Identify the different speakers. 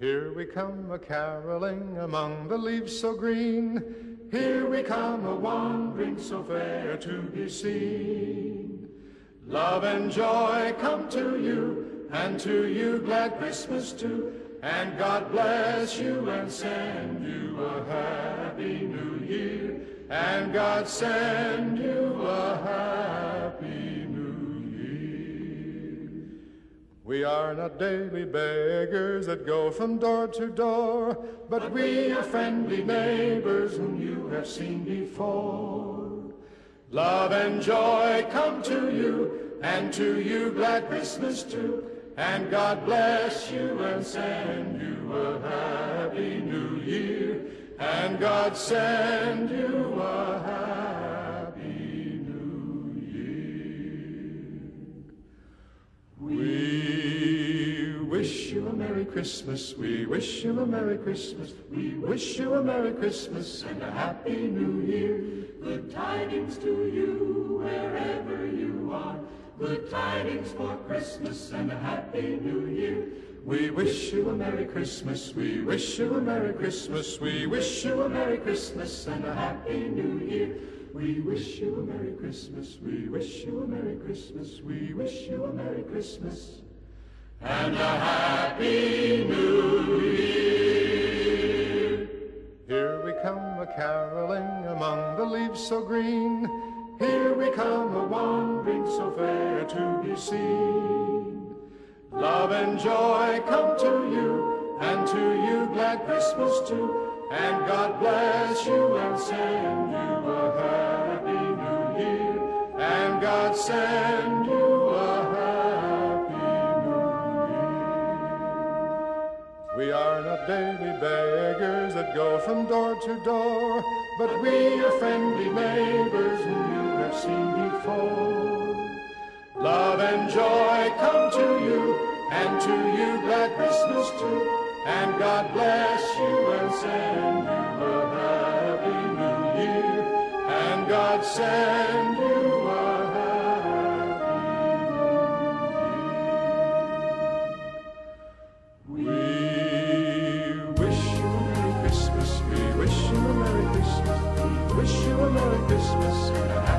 Speaker 1: Here we come a caroling among the leaves so green. Here we come a wandering so fair to be seen. Love and joy come to you, and to you glad Christmas too. And God bless you and send you a happy new year. And God send you We are not daily beggars that go from door to door, but we are friendly neighbors whom you have seen before. Love and joy come to you, and to you glad Christmas too. And God bless you and send you a happy new year. And God send you a happy wish you a Merry Christmas. We wish you a Merry Christmas. We wish you a Merry Christmas and a Happy New Year.
Speaker 2: Good tidings to you wherever you are. Good tidings for Christmas and a Happy New Year.
Speaker 1: We wish you a Merry Christmas. We wish you a Merry Christmas. We wish you a Merry Christmas and a Happy New Year. We wish you a Merry Christmas. We wish you a Merry Christmas. We wish you a Merry Christmas
Speaker 2: and a Happy New Year.
Speaker 1: Here we come a caroling among the leaves so green. Here we come a wandering so fair to be seen. Love and joy come to you, and to you glad Christmas too. And God bless you and send you a happy new year. And God send are not daily beggars that go from door to door, but we are friendly neighbors whom you have seen before. Love and joy come to you, and to you glad Christmas too. And God bless you and send you a happy new year. And God send Merry Christmas.